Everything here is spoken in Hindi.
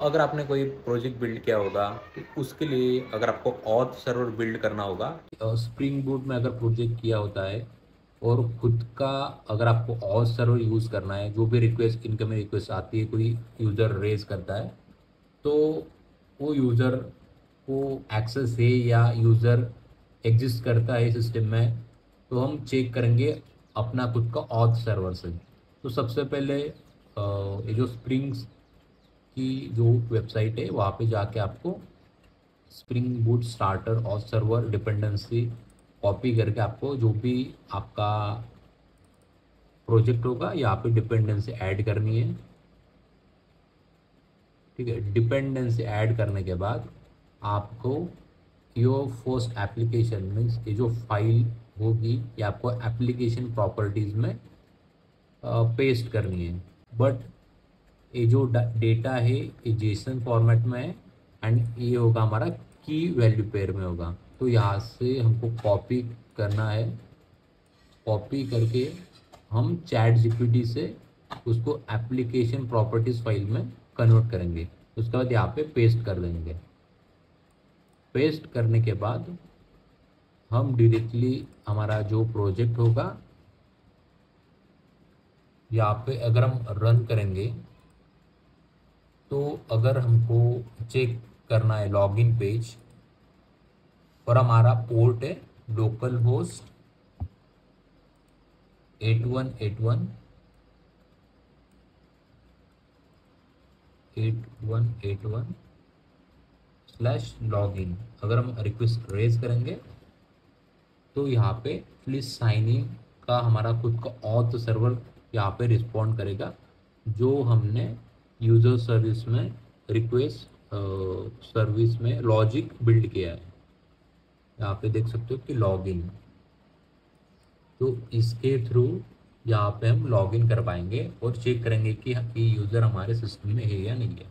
अगर आपने कोई प्रोजेक्ट बिल्ड किया होगा तो उसके लिए अगर आपको ऑथ सर्वर बिल्ड करना होगा स्प्रिंग बूट में अगर प्रोजेक्ट किया होता है, और खुद का अगर आपको ऑथ सर्वर यूज़ करना है, जो भी रिक्वेस्ट इनकमिंग रिक्वेस्ट आती है, कोई यूज़र रेज करता है तो वो यूज़र को एक्सेस है या यूज़र एग्जिस्ट करता है सिस्टम में तो हम चेक करेंगे अपना खुद का ऑथ सर्वर से। तो सबसे पहले ये जो स्प्रिंग्स की जो वेबसाइट है, वहाँ पे जाके आपको स्प्रिंग बूट स्टार्टर और सर्वर डिपेंडेंसी कॉपी करके आपको जो भी आपका प्रोजेक्ट होगा, यहाँ पे डिपेंडेंसी ऐड करनी है। ठीक है डिपेंडेंसी ऐड करने के बाद आपको योर फ़र्स्ट एप्लीकेशन मीन्स ये जो फ़ाइल होगी, ये आपको एप्लीकेशन प्रॉपर्टीज़ में पेस्ट करनी है। बट ये जो डेटा है, ये जेसन फॉर्मेट में है एंड ये होगा हमारा की वैल्यू पेयर में होगा। तो यहाँ से हमको कॉपी करना है। कॉपी करके हम चैट जीपीटी से उसको एप्लीकेशन प्रॉपर्टीज़ फ़ाइल में कन्वर्ट करेंगे। उसके बाद यहाँ पे पेस्ट कर देंगे। पेस्ट करने के बाद हम डायरेक्टली हमारा जो प्रोजेक्ट होगा, यहाँ पे अगर हम रन करेंगे तो अगर हमको चेक करना है लॉगिन पेज और हमारा पोर्ट है local host at one at one at one at one slash login अगर हम रिक्वेस्ट रेज करेंगे तो यहाँ पे प्लीज़ साइन इन का हमारा खुद का ऑथ सर्वर यहाँ पे रिस्पॉन्ड करेगा, जो हमने यूज़र सर्विस में, रिक्वेस्ट सर्विस में लॉजिक बिल्ड किया है। यहाँ पे देख सकते हो कि लॉगिन। तो इसके थ्रू यहाँ पे हम लॉगिन कर पाएँगे और चेक करेंगे कि यूज़र हमारे सिस्टम में है या नहीं है।